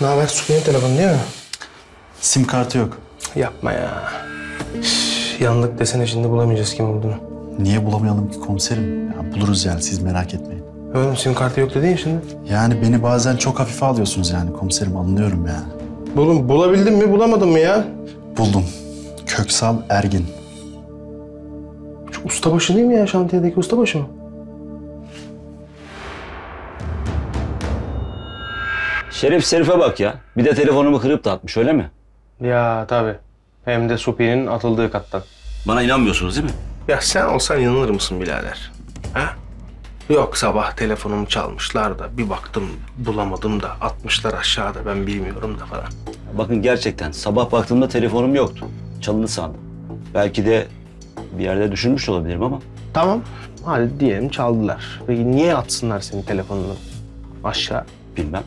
Ne haber? Supi'nin telefonu değil mi? Sim kartı yok. Yapma ya. Üf, Yandık desene şimdi bulamayacağız kim olduğunu. Niye bulamayalım ki komiserim? Ya buluruz yani siz merak etmeyin. Oğlum sim kartı yok dedin ya şimdi. Yani beni bazen çok hafife alıyorsunuz yani komiserim anlıyorum yani. Oğlum bulabildin mi bulamadın mı ya? Buldum. Köksal Ergin. Şu ustabaşı değil mi ya şantiyedeki ustabaşı mı? Şerif serife bak ya. Bir de telefonumu kırıp da atmış öyle mi? Ya tabii. Hem de Supi'nin atıldığı kattan. Bana inanmıyorsunuz değil mi? Ya sen olsan inanır mısın birader? Ha? Yok sabah telefonumu çalmışlar da bir baktım bulamadım da atmışlar aşağıda ben bilmiyorum da falan. Bakın gerçekten sabah baktığımda telefonum yoktu. Çalındı sandım. Belki de bir yerde düşürmüş olabilirim ama Tamam. Hadi diyelim çaldılar. Peki niye atsınlar senin telefonunu aşağı? bilmem.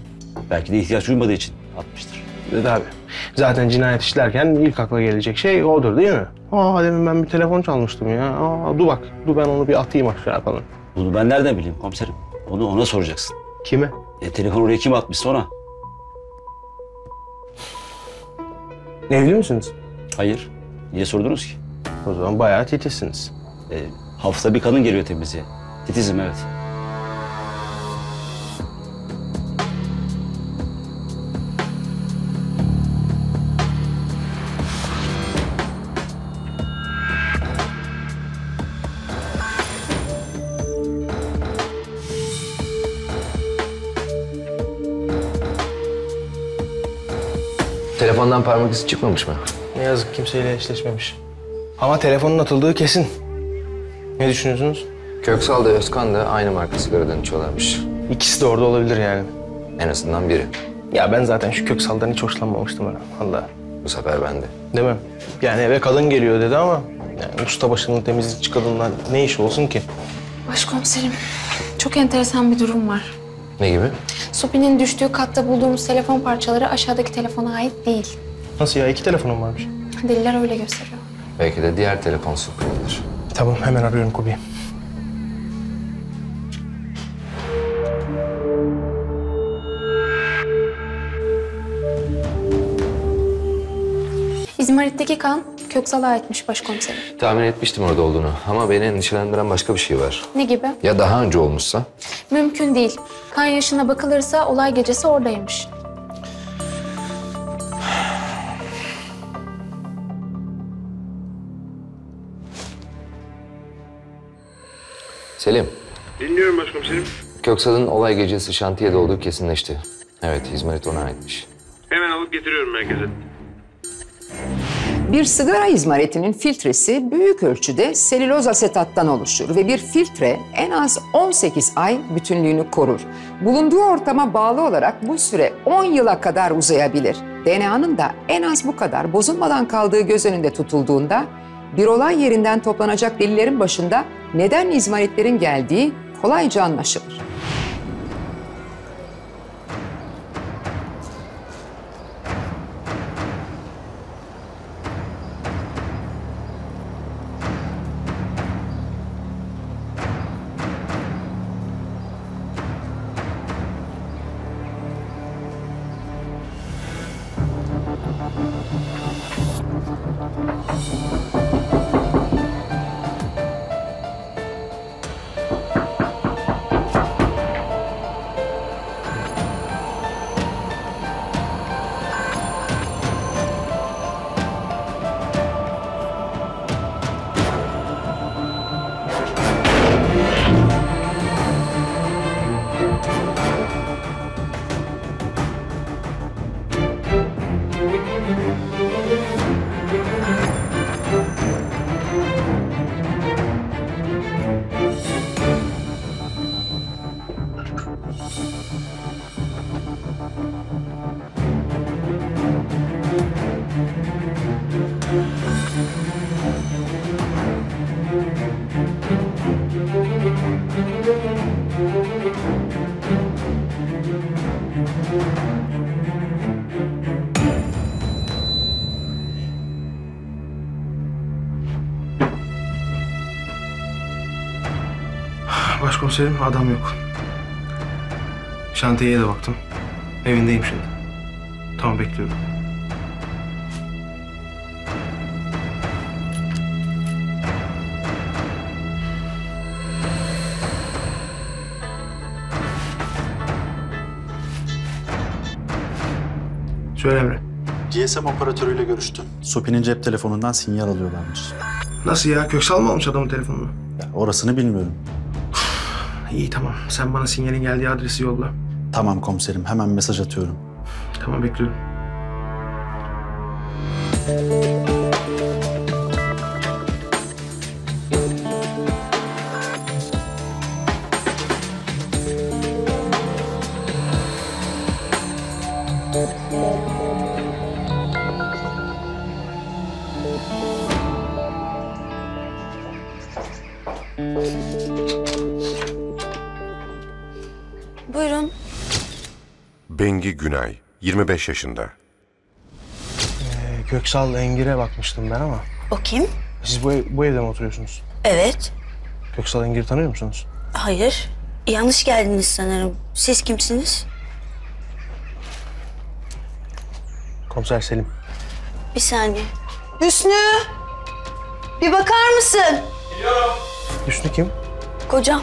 Belki de ihtiyaç duymadığı için atmıştır. E, Tabii. Zaten cinayet işlerken ilk akla gelecek şey odur değil mi? Aa demin ben bir telefon çalmıştım ya. Aa dur bak, dur ben onu bir atayım aşağı falan. Bunu ben nereden bileyim komiserim? Onu ona soracaksın. Kime? E, telefonu oraya kim atmışsa ona? Evli misiniz? Hayır. Niye sordunuz ki? O zaman bayağı titizsiniz. E, hafta bir kadın geliyor temizliğe. Titizim evet. Telefondan parmak izi çıkmamış mı? Ne yazık kimseyle eşleşmemiş. Ama telefonun atıldığı kesin. Ne düşünüyorsunuz? Köksal da Özkan da aynı marka sigaradan içiyorlarmış. İkisi de orada olabilir yani. En azından biri. Ya ben zaten şu Köksal'dan hiç hoşlanmamıştım öyle. Allah. Bu sefer bende. Değil mi? Yani eve kadın geliyor dedi ama... Yani usta başının temizlikçi kadınla ne işi olsun ki? Başkomiserim, çok enteresan bir durum var. Ne gibi? Sopi'nin düştüğü katta bulduğumuz telefon parçaları aşağıdaki telefona ait değil. Nasıl ya? İki telefonum varmış. Deliller öyle gösteriyor. Belki de diğer telefon sürprizidir. Tamam hemen arıyorum Kobi'yi. İzmarit'teki kan Köksal'a aitmiş başkomiserim. Tahmin etmiştim orada olduğunu ama beni endişelendiren başka bir şey var. Ne gibi? Ya daha önce olmuşsa? Mümkün değil. Kan yaşına bakılırsa olay gecesi oradaymış. Selim, Dinliyorum başkomiserim. Köksal'ın olay gecesi şantiyede olduğu kesinleşti. Evet, İzmarit ona aitmiş. Hemen alıp getiriyorum merkeze. Bir sigara izmaritinin filtresi büyük ölçüde selüloz asetattan oluşur ve bir filtre en az 18 ay bütünlüğünü korur. Bulunduğu ortama bağlı olarak bu süre 10 yıla kadar uzayabilir. DNA'nın da en az bu kadar bozulmadan kaldığı göz önünde tutulduğunda bir olay yerinden toplanacak delillerin başında neden izmaritlerin geldiği kolayca anlaşılır. Başkomiserim adam yok. Şantiyeye de baktım. Evindeyim şimdi. Tamam bekliyorum. Söyle Emre. GSM operatörüyle görüştüm. Sopi'nin cep telefonundan sinyal alıyorlarmış. Nasıl ya? Köksal mı almış adamın telefonunu? Ya orasını bilmiyorum. İyi tamam. Sen bana sinyalin geldiği adresi yolla. Tamam komiserim hemen mesaj atıyorum. Tamam bekliyorum. Bengi Günay, 25 yaşında. Ee, Köksal Engir'e bakmıştım ben ama. O kim? Siz bu, ev- bu evde mi oturuyorsunuz? Evet. Köksal Engir'i tanıyor musunuz? Hayır. Yanlış geldiniz sanırım. Siz kimsiniz? Komiser Selim. Bir saniye. Hüsnü! Bir bakar mısın? Hüsnü kim? Kocam.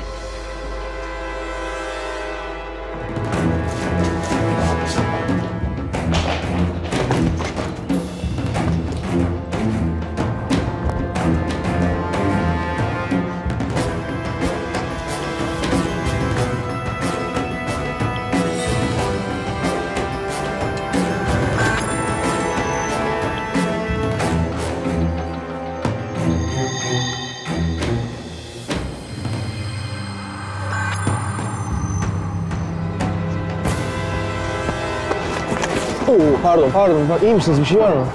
Oo pardon pardon. Iyi misiniz? Bir şey var mı?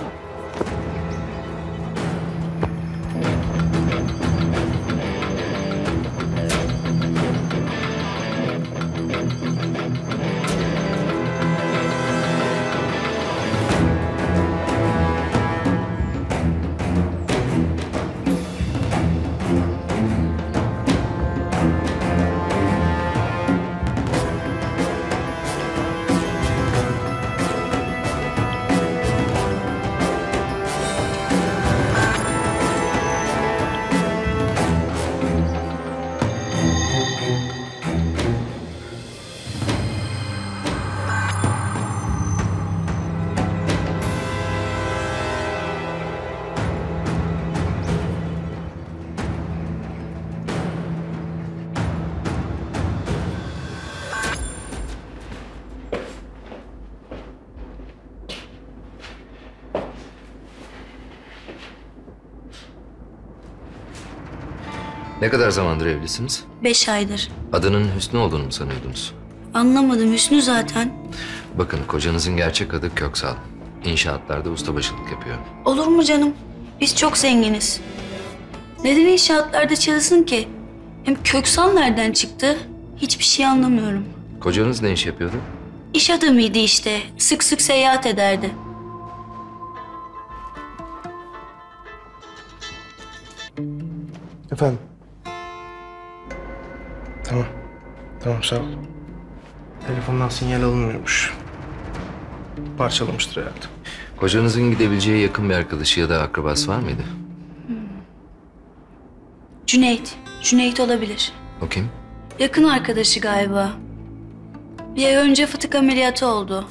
Ne kadar zamandır evlisiniz? Beş aydır. Adının Hüsnü olduğunu mu sanıyordunuz? Anlamadım. Hüsnü zaten. Bakın kocanızın gerçek adı Köksal. İnşaatlarda ustabaşılık yapıyor. Olur mu canım? Biz çok zenginiz. Neden inşaatlarda çalışsın ki? Hem Köksal nereden çıktı? Hiçbir şey anlamıyorum. Kocanız ne iş yapıyordu? İş adamıydı işte. Sık sık seyahat ederdi. Efendim. Tamam. Tamam sağ ol. Telefondan sinyal alınmıyormuş. Parçalamıştır herhalde. Kocanızın gidebileceği yakın bir arkadaşı ya da akrabası var mıydı? Cüneyt. Cüneyt olabilir. O kim? Yakın arkadaşı galiba. Bir ay önce fıtık ameliyatı oldu.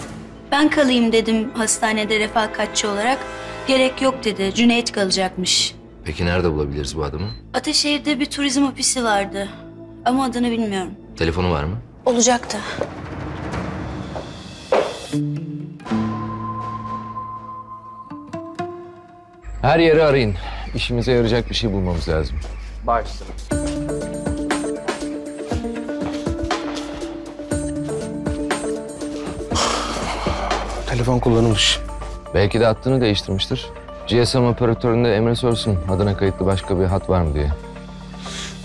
Ben kalayım dedim hastanede refakatçi olarak. Gerek yok dedi. Cüneyt kalacakmış. Peki nerede bulabiliriz bu adamı? Ateşehir'de bir turizm ofisi vardı. Ama adını bilmiyorum. Telefonu var mı? Olacaktı. Her yeri arayın. İşimize yarayacak bir şey bulmamız lazım. Telefon kullanılmış. Belki de hattını değiştirmiştir. GSM operatöründe Emre sorsun adına kayıtlı başka bir hat var mı diye.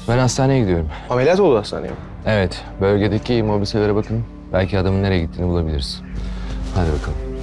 Ben hastaneye gidiyorum. Ameliyat oldu hastaneye mi? Evet, bölgedeki mobiselere bakın. Belki adamın nereye gittiğini bulabiliriz. Hadi bakalım.